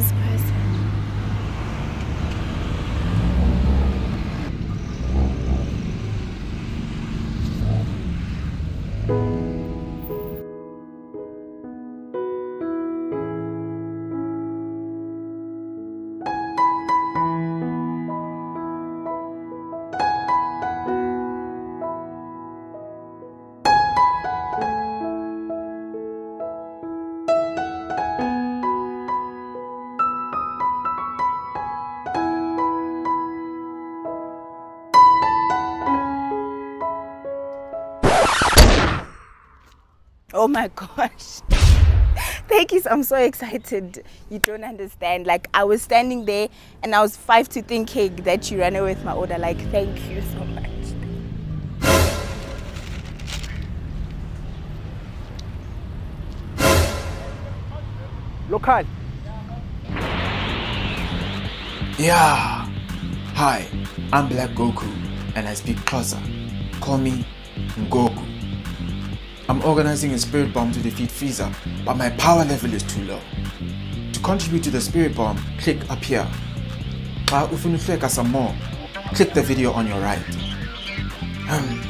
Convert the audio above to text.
this person. Oh my gosh. Thank you. I'm so excited. You don't understand. Like I was standing there and I was five to thinking that you ran away with my order. Like thank you so much. Local. Yeah. Hi, I'm Black Goku and I speak Xhosa. Call me Goku. I'm organizing a spirit bomb to defeat Frieza, but my power level is too low. To contribute to the spirit bomb, click up here. Xa ufuna uhleka some more, click the video on your right. Um,